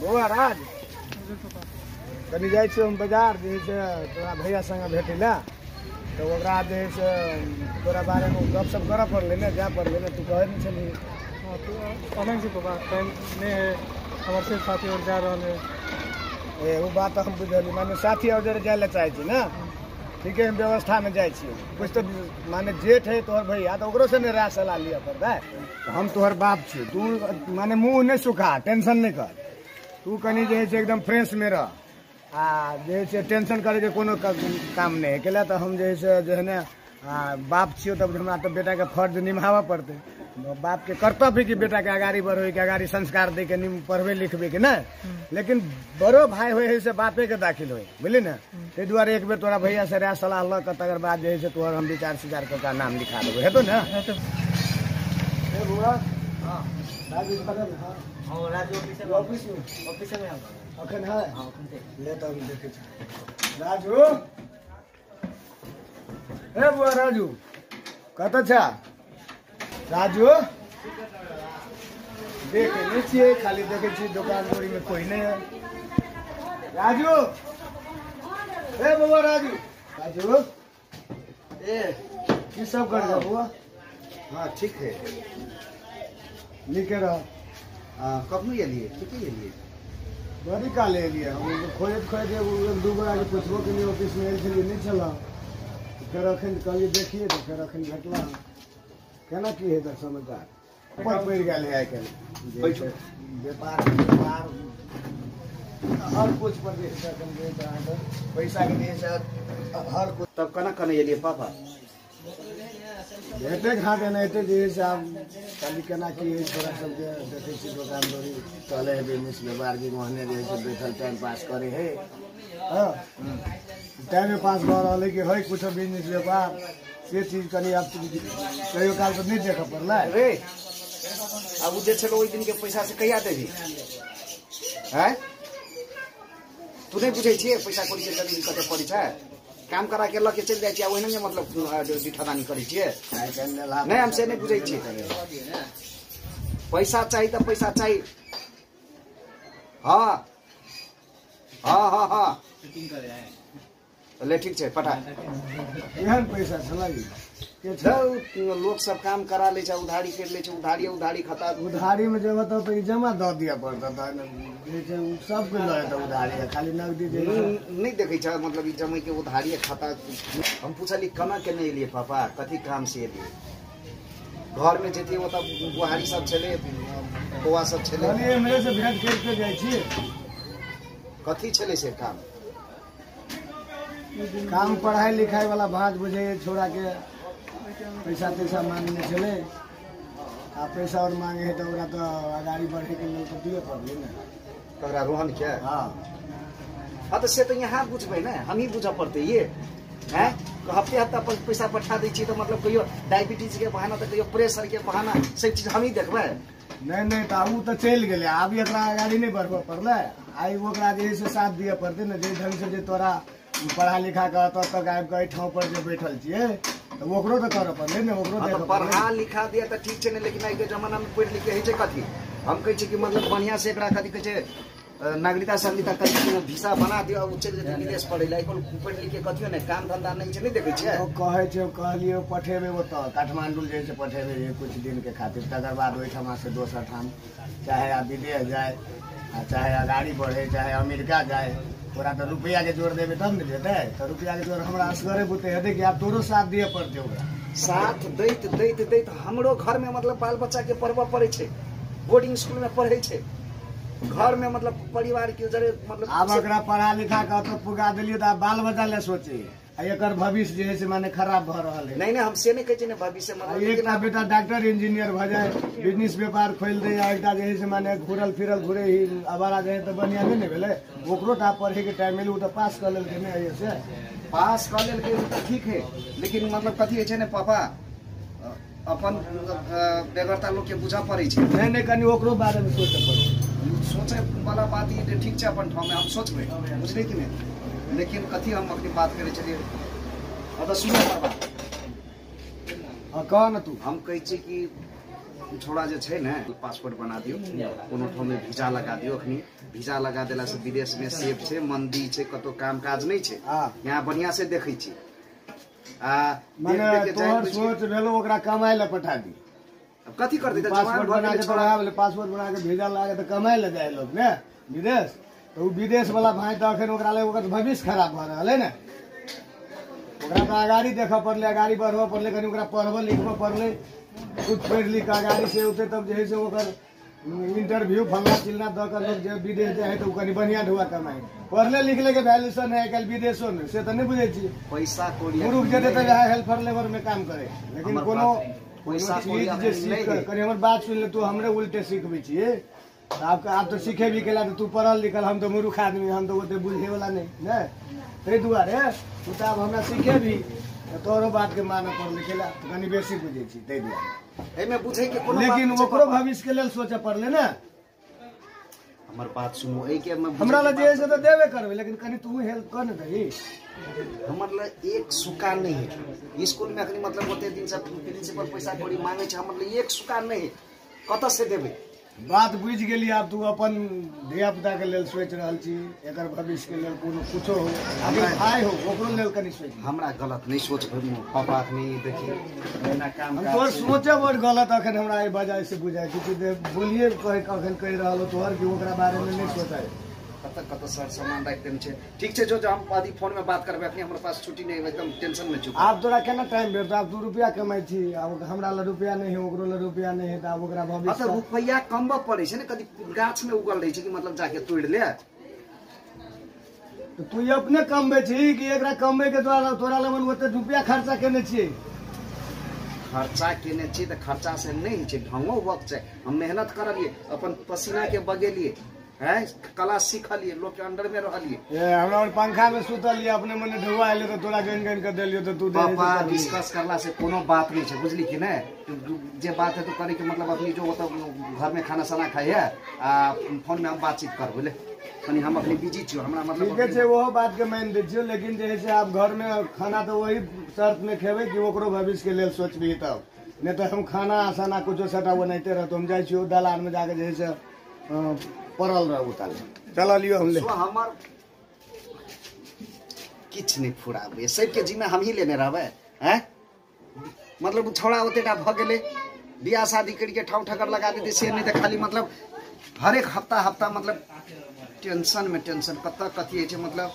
बौआ राज। कनी जाइ छियै हम बाज़ार जे है से तोरा भैया संगे भेटै लए तऽ ओकरा जे है से तोरा बारेमे गपशप करऽ पड़लै ने जाय पड़लै ने तू कहै नहि छलही। हाँ तो अलग से बाबा टाइम नहीं है हमारे से साथी और जा रहा है ए ओ बात हम बुझली माने साथी और जाय लए चाहै छी ने। ठीके हम व्यवस्थामे जाइ छियै। कुछ तऽ माने जेठ है तोहर भैया तऽ ओकरो से ने राय सलाह लिअ पड़तै। हम तोहर बाप छी तू माने मुँह नहि सुखा टेंशन नहि कर। तू कनी जे एकदम फ्रेश में रह आ जे है से टेंशन कोनो क- काम नहीं है। कैला तऽ हम जे है से जे है ने आ, बाप छियौ तब हमरा तऽ बेटाके फ़र्ज़ निभाबऽ पड़तै। बापके कर्तव्य है कि बेटाके अगाड़ी बढ़बै के अगाड़ी संस्कार दै के पढ़बै लिखबै के नहि? लेकिन बड़ो भाई है से बापे के दाखिल होइ बुझली ना? ते दुआरे एक बेर तोरा भैया से राय सलाह लऽ तकर बाद जे है से तोहर हम विचार सिचार के नाम लिखा देबो। हेतौ ने? हाँ तो ए बौआ हाँ। राजू हाँ? हाँ। ऑफ़िस में। ऑफ़िस में। ऑफ़िस में हम। अखन है? हाँ सुनते ले तऽ हम देखै राजू। ए बुआ राजू। कतऽ छ राजू देखे नहि खाली देखै दोकान दौरीमे कोई नहीं है। राजू। ए बौआ राजू। राजू। ए। की सब कर रहा बुआ? हाँ ठीक है। नीके रह कब में एलिए कितने एलिए बड़ी काले एलियै हम खोजैत खोजैत एक दू गोरा के पुछबो के लिए ऑफ़िस में आयल नहि छलह फेर अखन कहलियै देखिए तऽ फेर अखन भेटला केना की है हेतै समाचार ऊपर पड़ि गेल है आइ काल्हि व्यापार व्यापार। हर कुछ पर अहाँके पैसा के से हर कुछ तब कना कना एलिए पापा। भेटे घाट एनाहिते जे है से आब केना की है थोड़ा सबके देखै छी दोकान दौरी चले है बिज़नेस व्यापार की मोहने जे है बैठल टाइम पास करे है। हाँ टाइम पास भऽ रहल है कि है कुछ बिज़नेस व्यापार से चीज़ कनी आब कहियो काल तऽ नहि देखऽ पड़लै रे अब वो जे छलो दिन के पैसा से कहिया देबी? हैं? तू नहीं बुझे छिए पैसा कौड़ी के कते पड़ी छै? काम करा के लऽ के चलि जाइ छियै मतलब ठदानी करै छियै? मेला नहीं हम से नहीं बुझे छियै। पैसा चाहिए तो पैसा चाहिए हाँ। हाँ हाँ हाँ। ले ठीक छै पठा एहन पैसा छलै। छै लोग सब काम करा ले उधारी कर ले उधारी उधारी खाता। उधारी में जब तो जमा दऽ दिया पड़ता था उ सबके लऽ जेतै उधारी आ खाली नगदी नहीं देखे छ मतलब जमै के उधारी खाता। हम पूछली कना के नहीं एलिए पापा? कथी काम से एलिए घर में जेती ओतऽ बुहारी सब छले बौआ सब छले। कहलियै हमरे से भेंट करि के जाइ छी? कथी छले से काम? काम पढ़ाई लिखाई वाला भांज बुझे छोड़ा के पैसा तैसा मांगने छले। आ पैसा और मांगे है तो ओकरा तो अगाड़ी बढ़े के लिए तो दिए पड़लै ने। तोहरा रोहन के? हाँ। हाँ तो से तो यहाँ बुझबै ने हम ही बुझऽ पड़ते ये। हैं? तो हफ़्ते हफ़्ता पैसा पठा दै छियै तो मतलब कहियो डायबिटीज़ के बहाना तो कहियो प्रेशर के बहाना सब चीज़ हम ही देखबै। नहीं नहीं तो उ तो चलि गेलै आब एकरा अगाड़ी नहीं बढ़बऽ पड़लै। आइ ओकरा जे है से साथ दिए पड़तै ने जे ढंग से जे तोरा पढ़ा लिखा के एतऽ तक आबि कऽ एहि ठाउँ पर जे बैठल छियै। ओकरो तो करऽ पड़लै ने ओकरो हाँ तो पढ़ा लिखा दिया तो ठीक छै ने लेकिन आइ के जमाना में पढ़ लिख के होइ छै कथी? हम कहै छी कि मतलब बढ़िया से एकरा कथी कहै छै नागरिकता संहिता कथी वीसा बना दियो उ चलि जेतै विदेश पढ़ै लए कोन पढ़ि लिख कथियो ने काम धंधा नहीं छै नहीं देखै छियै ओ कहै छै कहलियै पठेबै ओतऽ जे छै पठेबै कुछ दिन के खातिर। तकर बाद ओहिठमा से दोसर ठाम। चाहे आ विदेश जाए आ चाहे अगाड़ी बढ़े चाहे अमेरिका जाए तोरा तऽ रुपैआ के जोड़ देबै तब ने जेतै? तऽ रुपैआ के जोड़ हमरा असगरे बुते हेतै कि आब तोरो साथ दिए पड़तै ओकरा। साथ दैत दैत दैत हमरो घर में मतलब बाल बच्चा के पढ़बऽ पड़ै छै। बोर्डिंग स्कूल में पढ़ै छै। घर में मतलब परिवार के जरे मतलब आब एकरा पढ़ा लिखा के ओतऽ पुगा देलियै तऽ आब बाल बच्चा ले सोचे आ एकर भविष्य जे है माने खराब भऽ रहल है। नहीं नहीं हम से नहीं कहै भविष्य एकटा बेटा डॉक्टर इंजीनियर भऽ जाए बिज़नेस व्यापार खोलि दे आ एकटा जे है से माने घूरल फिरल घूरे ही आवारा जे है तऽ बढ़िया नहीं ने पढ़े के टाइम ओ तऽ पास एहि से। पास कऽ लेलकै ठीक है लेकिन मतलब कथी छै ने पापा अपन बेगरता लोग के बुझऽ पड़ै नहीं नहीं कनि ओकरो बारे में सोचे पड़ै सोचे वाला बात जे ठीक छै अपन में हम सोचबै बुझलियै कि नहीं? लेकिन कथी हम अपनी बात करै छलियै? अब सुनो हाँ कह न तू। हम कहै छी कि छोड़ा जे छै ने पासपोर्ट बना दियो कोनो ठाउँ में वीज़ा लगा दियो अखनी। वीज़ा लगा देला से विदेश में सेफ़ छै मंदी छै कतौ काम काज नहीं छै। हाँ। यहाँ बढ़िया से देखै छी। माने देख के जाय तोहर सोच भेलो ओकरा कमाए ला पठा दी अब कथी करतै त बना के छोड़ा तोरा बोले बना के भेजा लागे तो कमाए ले जाए लोग ने विदेश तो उ विदेश वाला भाई तो अखन ओकरा ले ओकर भविष्य खराब भऽ रहल है ने ओकरा तो अगाड़ी देखऽ पड़ले अगाड़ी बढ़बऽ पड़ले कनी ओकरा पढ़बऽ लिखबऽ पड़ले कुछ पढ़ि लिख अगाड़ी से औते तब जे है से ओकर इंटरव्यू फलना चिलना के लोग जे विदेश जाए तो कनी बढ़िया ढुआ कमाए पढ़ले लिखले के वैल्यूशन है आइ विदेशों में से तो नहीं बुझे छियै पैसा कौड़ी मुरुख जेतै हेल्पर लेबर में काम करे लेकिन कोनो बात- पैसा जे सीख। कनी हमर बात सुन ले तू हमरे उल्टे सिखबै तऽ आब आब तऽ सीखे भी केला तऽ तू पढ़ल लिखल हम तऽ मूर्ख आदमी हम तो ओते बुझे वाला नहीं ने ताहि दुआरे तू तऽ आब हमरा सीखे भी तोहरो बात के मानऽ पड़लै केला तऽ बेसी बुझै छी ताहि दुआरे। एहिमे बुझै के कोनो लेकिन ओकरो भविष्य के लेल सोचऽ पड़लै ने। हमर बात सुनू एहि के मे हमरा लग जे से तऽ देबे करबै लेकिन कनी तू हेल्प कर ने दही। हमर लग एक सुका नहीं है। स्कूल में अखनी मतलब ओते दिन से प्रिंसिपल पैसा कौड़ी मांगे छै हमर लग एक सुका नहीं है। कतऽ से देबै? बात बुझि गेली आब तू अपन धिया पुता के लेल सोचि रहल छी एकर भविष्य के लेल कोनो कुछो हो भाई हो ओकरो लेल कनी सोचि हमरा गलत नहीं सोच पापा अखनी देखी हम तोहर सोचे बड़ गलत अखन हमरा एहि वजह से बुझाइ छै बोलिए कह अखन कहि रहल हो तोहर कि ओकरा बारे में नहीं सोचा। कतऽ कतऽ सर सामान राखि देने छै। ठीक छै जो जो हम अभी फ़ोन में बात करबै अखनी हमरा पास छुट्टी नहीं एकदम टेंशन में चुप आब तोरा केना टाइम भेट आब तू रुपया कमाइ छी आब हमरा लग रुपया नहीं है ओकरो लग रुपया नहीं है तऽ आब ओकरा भविष्य रुपैया कमबऽ पड़ै छै ने कभी गाछ में उगल रहै छै कि मतलब जाके तोड़ि ले? तऽ तू अपने कमबै छी कि एकरा कमबै के द्वारा तोरा लग ओते रुपया खर्चा केने छियै? खर्चा केने छियै तऽ खर्चा से नहीं छै ढंगो वक्त छै। हम मेहनत करलियै अपन पसीना के बगेलियै है? कला सीखलियै लोग के अंडर में रहलियै ए हमरा और पंखा में सुतल अपने मने ढुआ एले तो तोरा गन गन के देलियो तो तू पापा डिस्कस करला से कोनो बात नहीं छै बुझली कि नहीं? जे बात है तो करे के मतलब अपनी जो होता घर में खाना साना खाई है आ फ़ोन में हम बातचीत करबै ले। कनी हम अपनी बिज़ी छियो हमरा मतलब ठीके छै ओहो बात के मान दै छियो लेकिन जे है से आप घर में खाना तो वही शर्त में खेबै कि ओकरो भविष्य के लेल सोचबिही तब। नहीं तो हम खाना साना कुछो सटा बनाइते रहतो हम छियो दलान में जाके जे है से परल रह उताले चला लियो हमले सो हमार किछ नहीं फुराबे। सब के जिम्मे हम ही लेने रहबे हैं? मतलब छोड़ा ओते टा भ गेले। बियाह शादी करके ठाव ठकर लगा देते से नहीं तो खाली मतलब हर एक हफ़्ता हफ़्ता मतलब टेंशन में टेंशन। कत कथी है मतलब